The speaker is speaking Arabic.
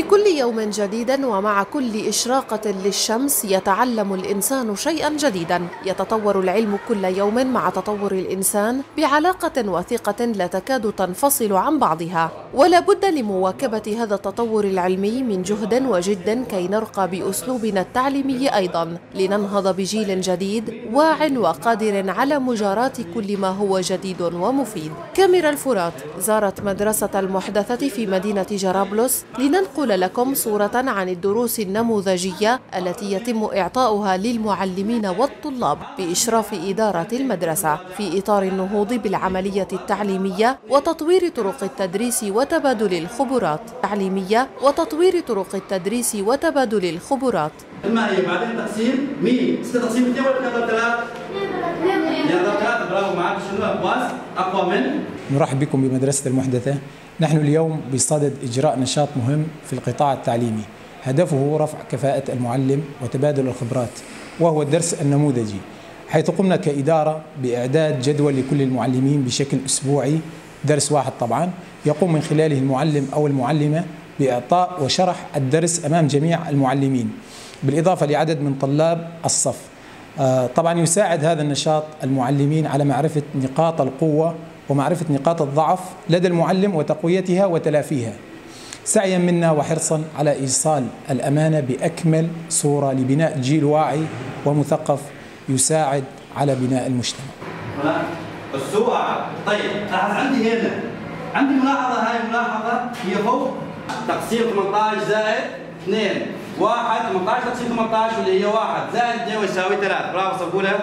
كل يوم جديد ومع كل إشراقة للشمس يتعلم الإنسان شيئا جديدا. يتطور العلم كل يوم مع تطور الإنسان بعلاقة وثيقة لا تكاد تنفصل عن بعضها. ولا بد لمواكبة هذا التطور العلمي من جهد وجد كي نرقى بأسلوبنا التعليمي أيضا. لننهض بجيل جديد واع وقادر على مجاراة كل ما هو جديد ومفيد. كاميرا الفرات زارت مدرسة المحدثة في مدينة جرابلس لننقل لكم صورة عن الدروس النموذجية التي يتم إعطاؤها للمعلمين والطلاب بإشراف إدارة المدرسة في إطار النهوض بالعملية التعليمية وتطوير طرق التدريس وتبادل الخبرات. تعليمية وتطوير طرق التدريس وتبادل الخبرات. ما هي بعدين تقسيم؟ مين؟ ستة تقسيم اثنين ولا ثلاثة شنو؟ أقوى من؟ نرحب بكم بمدرسة المحدثة نحن اليوم بصدد إجراء نشاط مهم في القطاع التعليمي هدفه رفع كفاءة المعلم وتبادل الخبرات وهو الدرس النموذجي حيث قمنا كإدارة بإعداد جدول لكل المعلمين بشكل أسبوعي درس واحد طبعا يقوم من خلاله المعلم أو المعلمة بإعطاء وشرح الدرس أمام جميع المعلمين بالإضافة لعدد من طلاب الصف طبعا يساعد هذا النشاط المعلمين على معرفة نقاط القوة ومعرفة نقاط الضعف لدى المعلم وتقويتها وتلافيها. سعيا منا وحرصا على إيصال الأمانة بأكمل صورة لبناء جيل واعي ومثقف يساعد على بناء المجتمع. السوء. طيب عندي هنا. عندي ملاحظة. هاي ملاحظه هي فوق تقسيم 18 زائد 2 واحد 18 تقسيم 18 واللي هي واحد. زائد 2 يساوي 3 برافو صفوله